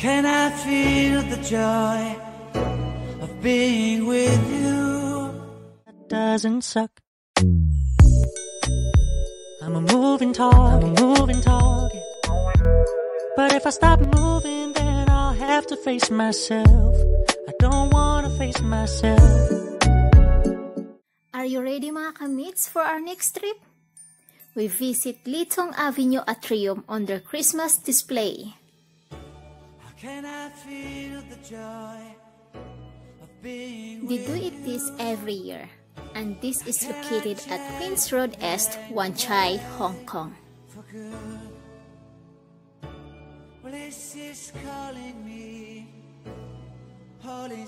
can I feel the joy of being with you? That doesn't suck. I'm a moving target, I'm a moving target. But if I stop moving, then I'll have to face myself. I don't wanna face myself. Are you ready mga kamits for our next trip? We visit Lee Tung Avenue Atrium on their Christmas display. Can I feel the joy of being They do it this every year, and this is located at Queens Road East, Wan Chai, Hong Kong. for good? Well, this is calling me. Holy.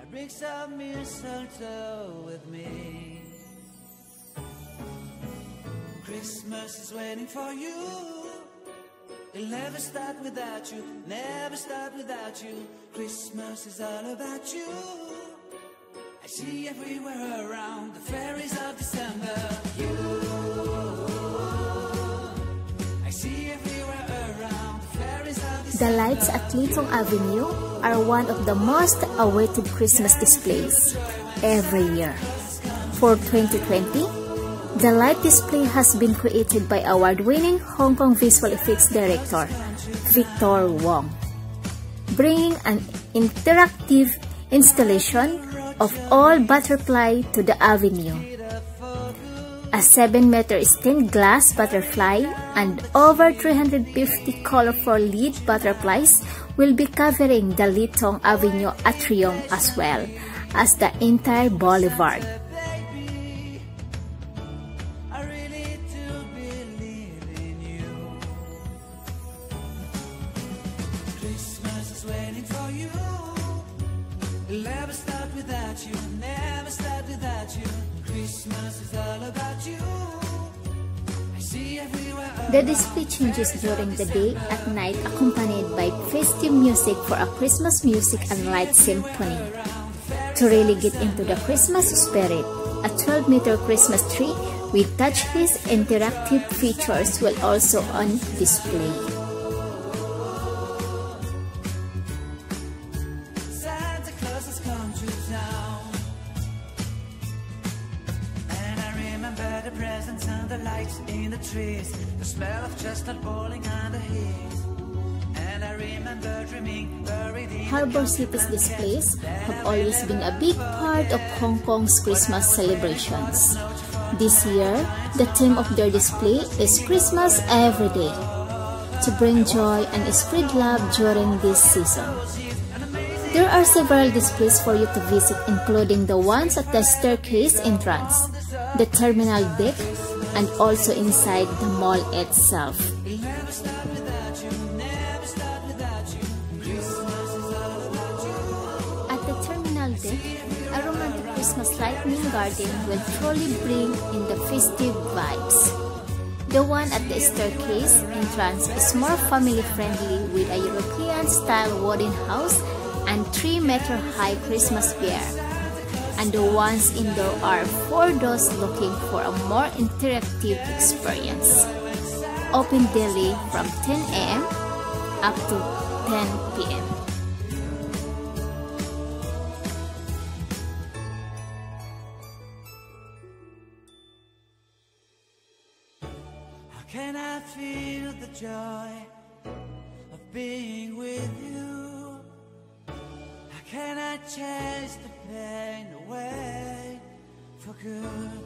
I bring some mistletoe with me. Christmas is waiting for you. It'll never start without you, never start without you. Christmas is all about you. I see everywhere around the fairies of December. You. I see everywhere around fairies of The lights at Lee Tung Avenue are one of the most awaited Christmas displays every year. For 2020, the light display has been created by award-winning Hong Kong visual effects director Victor Wong, bringing an interactive installation of all butterfly to the avenue. A 7-meter stained glass butterfly and over 350 colorful lead butterflies will be covering the Lee Tung Avenue atrium as well as the entire boulevard. Is waiting for you. It'll never start without you, never start without you. Christmas is all about you. I see everywhere. The display changes during the day at night accompanied by festive music for a Christmas music and light symphony. To really get into the Christmas spirit, a 12-meter Christmas tree with touchless interactive features will also on display. The presents and the lights in the trees, the smell of chestnut boiling on the heat. And I remember dreaming buried in Harbor City's displays have always been a big part of Hong Kong's Christmas celebrations. This year, the theme of their display is Christmas Every Day, to bring joy and spread love during this season. There are several displays for you to visit including the ones at the staircase entrance, the terminal deck, and also inside the mall itself. At the terminal deck, a romantic Christmas lightning garden will truly bring in the festive vibes. The one at the staircase entrance is more family-friendly with a European-style wooden house and 3-meter high Christmas bear. And the ones indoor are for those looking for a more interactive experience. Open daily from 10 a.m. up to 10 p.m. How can I feel the joy of being with you? Can I chase the pain away for good?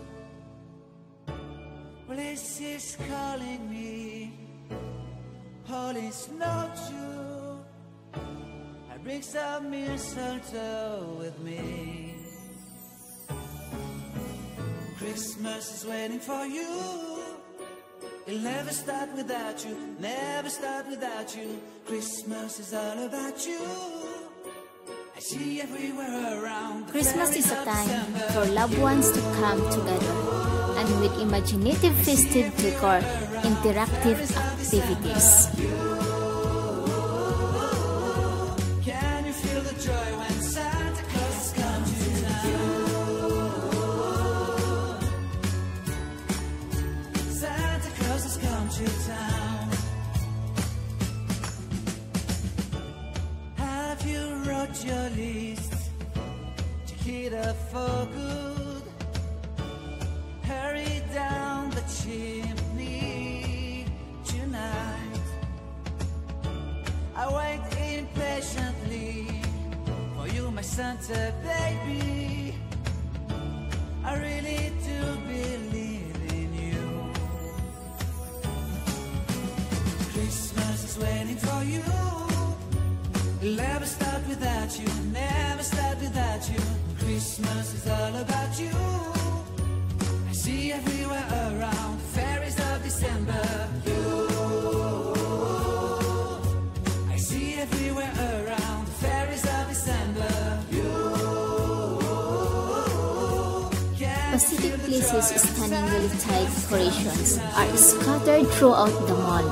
Well, this is calling me, holy snowshoe. I bring some mistletoe with me. Christmas is waiting for you. It'll never start without you, never start without you. Christmas is all about you. Christmas is a time for loved ones to come together and with imaginative festive decor, interactive activities. For good. Hurry down the chimney tonight. I wait impatiently for you, my Santa baby. I really do believe in you. Christmas is waiting for you. Start without you, never start without you. Christmas is all about you. I see everywhere around fairies of December. You. I see everywhere around fairies of December. You. Pacific Place's stunningly tied decorations are scattered throughout the mall,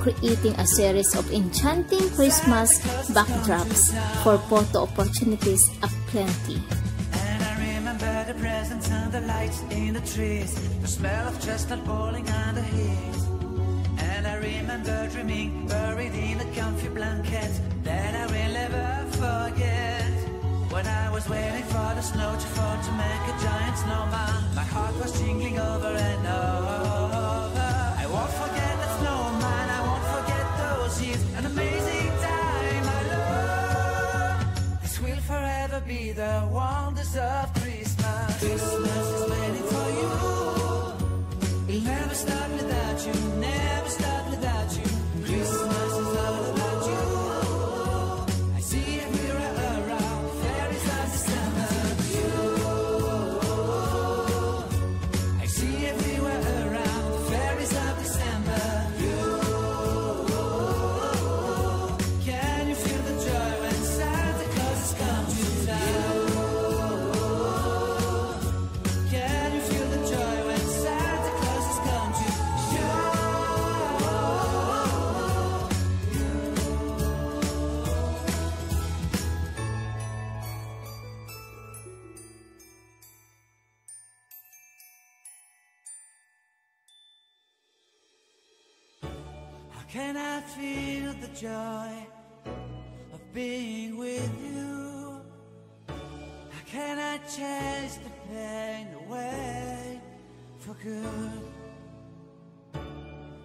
creating a series of enchanting Christmas backdrops for photo opportunities aplenty. And I remember the presents and the lights in the trees, the smell of chestnut boiling under heat. And I remember dreaming, buried in a comfy blanket that I will never forget. When I was waiting for the snow to fall to make a giant snowman, my heart was jingling over and over. Be the wonders of Christmas. Christmas can I feel the joy of being with you? How can I chase the pain away for good?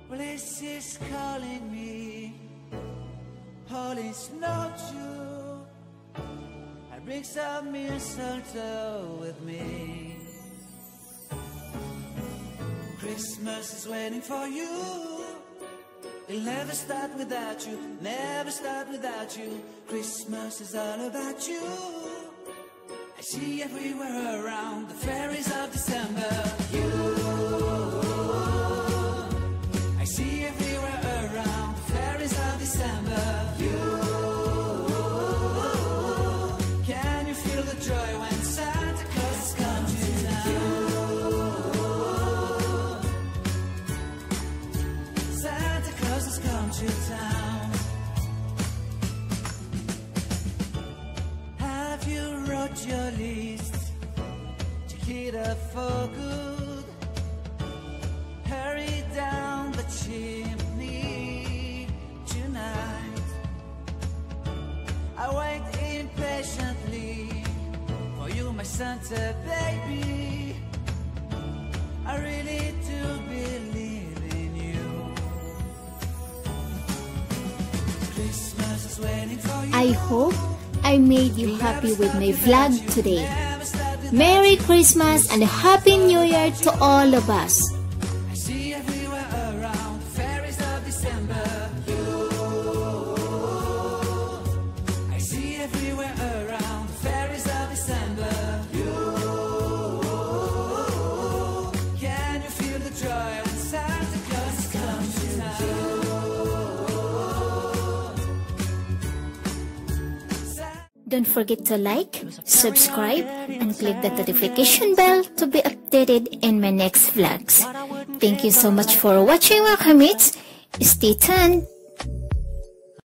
This is calling me, holy snow Jew. I bring some mistletoe with me. Christmas is waiting for you. It'll never start without you, never start without you. Christmas is all about you. I see everywhere around the fairies of December. You. Check for good. Hurry down the chimney tonight. I wait impatiently for you, my Santa baby. I really do believe in you. Christmas is waiting for you. I hope I made you happy with my vlog today. Merry Christmas and a Happy New Year to all of us. Don't forget to like, subscribe, and click the notification bell to be updated in my next vlogs. Thank you so much for watching, Welcome Stay tuned.